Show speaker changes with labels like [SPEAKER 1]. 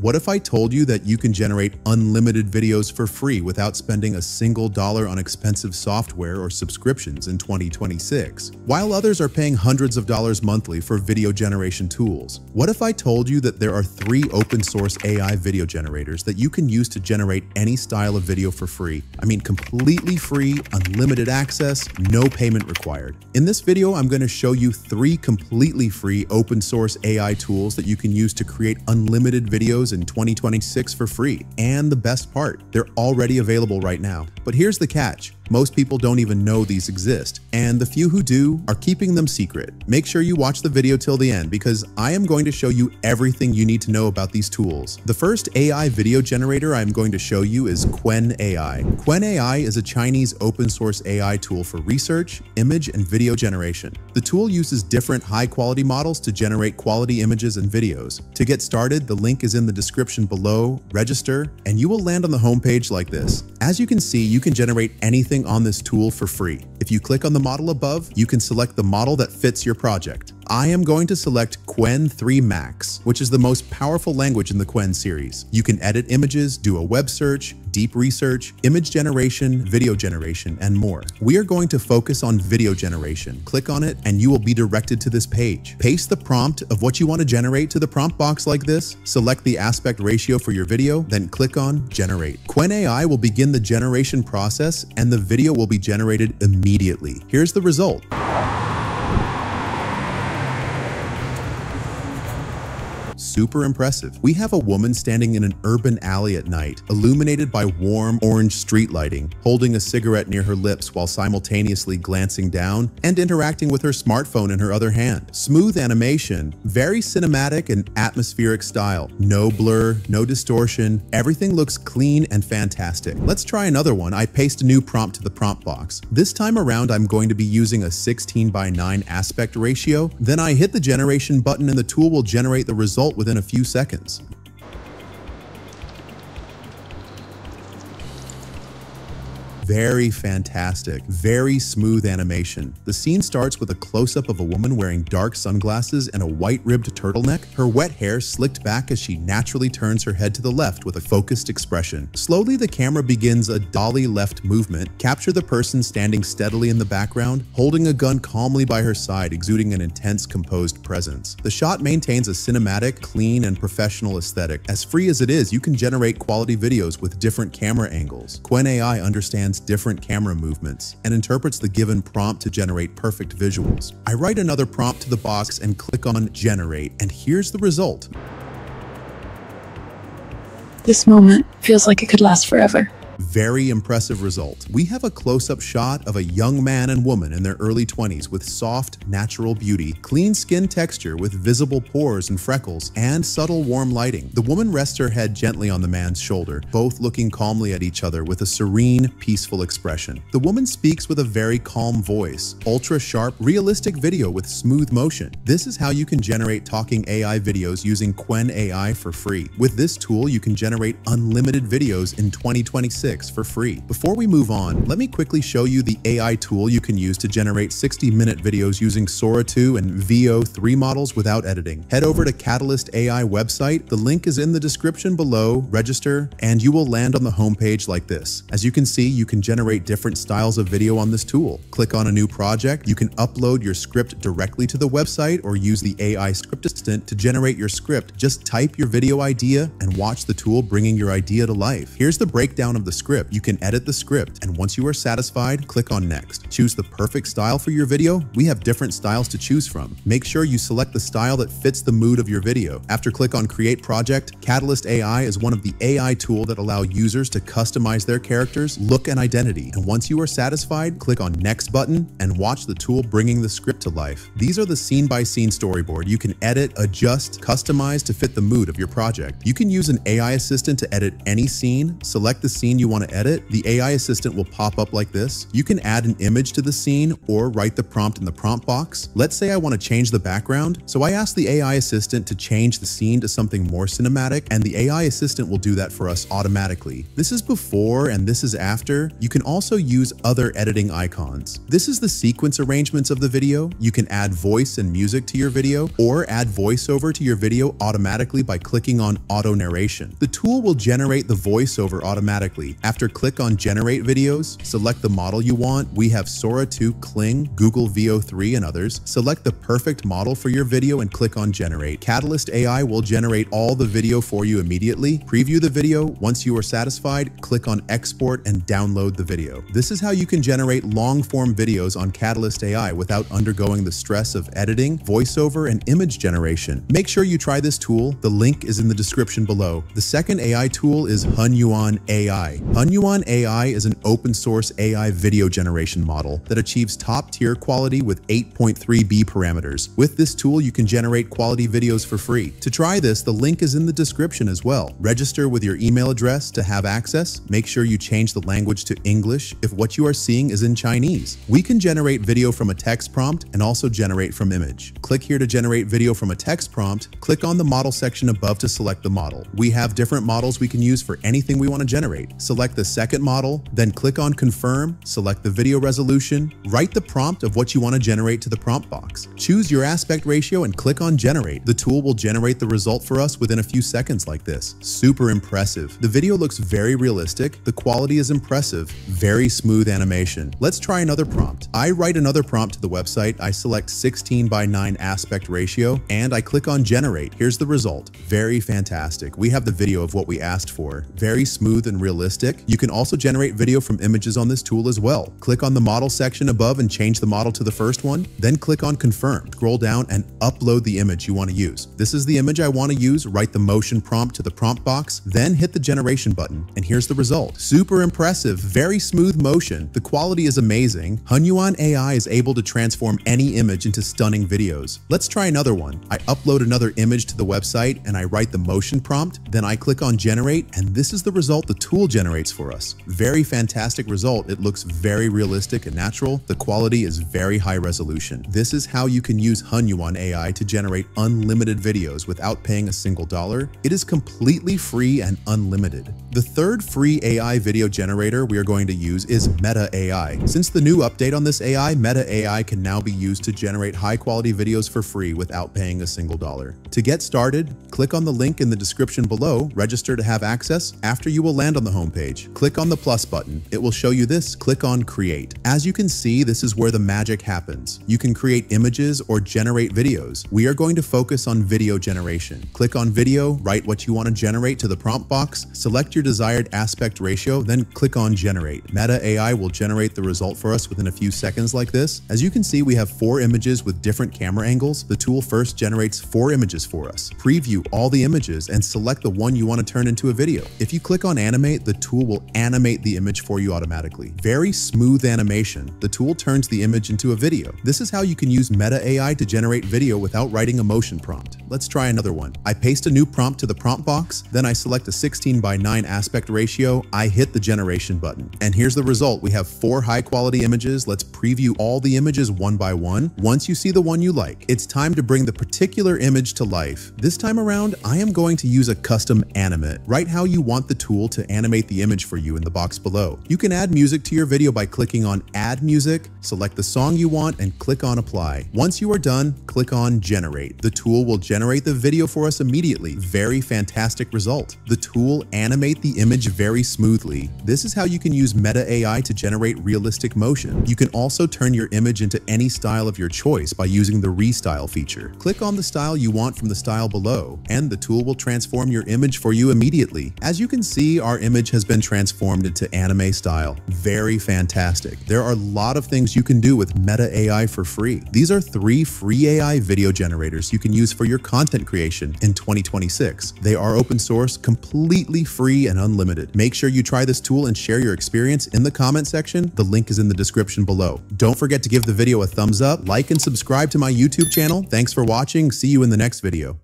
[SPEAKER 1] What if I told you that you can generate unlimited videos for free without spending a single dollar on expensive software or subscriptions in 2026? While others are paying hundreds of dollars monthly for video generation tools, what if I told you that there are three open source AI video generators that you can use to generate any style of video for free? I mean, completely free, unlimited access, no payment required. In this video, I'm going to show you three completely free open source AI tools that you can use to create unlimited videos in 2026 for free. And the best part, they're already available right now. But here's the catch. Most people don't even know these exist, and the few who do are keeping them secret. Make sure you watch the video till the end because I am going to show you everything you need to know about these tools. The first AI video generator I'm going to show you is Qwen AI. Qwen AI is a Chinese open source AI tool for research, image, and video generation. The tool uses different high quality models to generate quality images and videos. To get started, the link is in the description below, register, and you will land on the homepage like this. As you can see, you can generate anything on this tool for free. If you click on the model above, you can select the model that fits your project. I am going to select Qwen 3 Max, which is the most powerful language in the Qwen series. You can edit images, do a web search, deep research, image generation, video generation, and more. We are going to focus on video generation. Click on it and you will be directed to this page. Paste the prompt of what you want to generate to the prompt box like this, select the aspect ratio for your video, then click on Generate. Qwen AI will begin the generation process and the video will be generated immediately. Here's the result. Super impressive. We have a woman standing in an urban alley at night, illuminated by warm orange street lighting, holding a cigarette near her lips while simultaneously glancing down and interacting with her smartphone in her other hand. Smooth animation, very cinematic and atmospheric style. No blur, no distortion, everything looks clean and fantastic. Let's try another one. I paste a new prompt to the prompt box. This time around, I'm going to be using a 16 by 9 aspect ratio. Then I hit the generation button and the tool will generate the result within a few seconds. Very fantastic, very smooth animation. The scene starts with a close-up of a woman wearing dark sunglasses and a white-ribbed turtleneck, her wet hair slicked back as she naturally turns her head to the left with a focused expression. Slowly, the camera begins a dolly left movement, capture the person standing steadily in the background, holding a gun calmly by her side, exuding an intense, composed presence. The shot maintains a cinematic, clean, and professional aesthetic. As free as it is, you can generate quality videos with different camera angles. Qwen AI understands different camera movements and interprets the given prompt to generate perfect visuals. I write another prompt to the box and click on Generate, and here's the result.
[SPEAKER 2] This moment feels like it could last forever.
[SPEAKER 1] Very impressive result. We have a close-up shot of a young man and woman in their early 20s with soft, natural beauty, clean skin texture with visible pores and freckles, and subtle warm lighting. The woman rests her head gently on the man's shoulder, both looking calmly at each other with a serene, peaceful expression. The woman speaks with a very calm voice, ultra-sharp, realistic video with smooth motion. This is how you can generate talking AI videos using Qwen AI for free. With this tool, you can generate unlimited videos in 2026 for free. Before we move on, let me quickly show you the AI tool you can use to generate 60-minute videos using Sora 2 and Veo 3 models without editing. Head over to Katalist AI website, the link is in the description below, register, and you will land on the homepage like this. As you can see, you can generate different styles of video on this tool. Click on a new project, you can upload your script directly to the website or use the AI script assistant to generate your script. Just type your video idea and watch the tool bringing your idea to life. Here's the breakdown of the script. You can edit the script, and once you are satisfied, click on Next. Choose the perfect style for your video. We have different styles to choose from. Make sure you select the style that fits the mood of your video. After click on Create Project, Katalist AI is one of the AI tool that allow users to customize their characters, look, and identity. And once you are satisfied, click on Next button and watch the tool bringing the script to life. These are the scene-by-scene -scene storyboard. You can edit, adjust, customize to fit the mood of your project. You can use an AI assistant to edit any scene, select the scene you want to edit, the AI assistant will pop up like this. You can add an image to the scene or write the prompt in the prompt box. Let's say I want to change the background. So I ask the AI assistant to change the scene to something more cinematic, and the AI assistant will do that for us automatically. This is before and this is after. You can also use other editing icons. This is the sequence arrangements of the video. You can add voice and music to your video or add voiceover to your video automatically by clicking on auto narration. The tool will generate the voiceover automatically. After click on generate videos, select the model you want. We have Sora 2, Kling, Google Veo 3, and others. Select the perfect model for your video and click on generate. Katalist AI will generate all the video for you immediately. Preview the video. Once you are satisfied, click on export and download the video. This is how you can generate long form videos on Katalist AI without undergoing the stress of editing, voiceover, and image generation. Make sure you try this tool. The link is in the description below. The second AI tool is Hunyuan AI. Hunyuan AI is an open source AI video generation model that achieves top tier quality with 8.3b parameters. With this tool, you can generate quality videos for free. To try this, the link is in the description as well. Register with your email address to have access. Make sure you change the language to English if what you are seeing is in Chinese. We can generate video from a text prompt and also generate from image. Click here to generate video from a text prompt. Click on the model section above to select the model. We have different models we can use for anything we want to generate. Select the second model, then click on confirm, select the video resolution, write the prompt of what you want to generate to the prompt box. Choose your aspect ratio and click on generate. The tool will generate the result for us within a few seconds like this. Super impressive. The video looks very realistic. The quality is impressive. Very smooth animation. Let's try another prompt. I write another prompt to the website. I select 16 by 9 aspect ratio and I click on generate. Here's the result. Very fantastic. We have the video of what we asked for. Very smooth and realistic. You can also generate video from images on this tool as well. Click on the model section above and change the model to the first one. Then click on confirm. Scroll down and upload the image you want to use. This is the image I want to use. Write the motion prompt to the prompt box, then hit the generation button. And here's the result. Super impressive, very smooth motion. The quality is amazing. Hunyuan AI is able to transform any image into stunning videos. Let's try another one. I upload another image to the website and I write the motion prompt. Then I click on generate and this is the result the tool generates for us. Very fantastic result. It looks very realistic and natural. The quality is very high resolution. This is how you can use Hunyuan AI to generate unlimited videos without paying a single dollar. It is completely free and unlimited. The third free AI video generator we are going to use is Meta AI. Since the new update on this AI, Meta AI can now be used to generate high quality videos for free without paying a single dollar. To get started, click on the link in the description below, register to have access. After you will land on the homepage, click on the plus button. It will show you this, click on create. As you can see, this is where the magic happens. You can create images or generate videos. We are going to focus on video generation. Click on video, write what you want to generate to the prompt box, select your desired aspect ratio, then click on generate. Meta AI will generate the result for us within a few seconds like this. As you can see, we have four images with different camera angles. The tool first generates four images for us. Preview all the images and select the one you want to turn into a video. If you click on animate, the tool will animate the image for you automatically. Very smooth animation. The tool turns the image into a video. This is how you can use Meta AI to generate video without writing a motion prompt. Let's try another one. I paste a new prompt to the prompt box, then I select a 16 by 9 aspect ratio, I hit the generation button. And here's the result. We have four high quality images. Let's preview all the images one by one. Once you see the one you like, it's time to bring the particular image to life. This time around, I am going to use a custom animate. Write how you want the tool to animate the image for you in the box below. You can add music to your video by clicking on add music, select the song you want and click on apply. Once you are done, click on generate. The tool will generate the video for us immediately. Very fantastic result. The tool animate the image very smoothly. This is how you can use Meta AI to generate realistic motion. You can also turn your image into any style of your choice by using the restyle feature. Click on the style you want from the style below, and the tool will transform your image for you immediately. As you can see, our image has been transformed into anime style. Very fantastic. There are a lot of things you can do with Meta AI for free. These are three free AI video generators you can use for your content creation in 2026. They are open source, completely free and unlimited. Make sure you try this tool and share your experience in the comment section. The link is in the description below. Don't forget to give the video a thumbs up, like and subscribe to my YouTube channel. Thanks for watching. See you in the next video.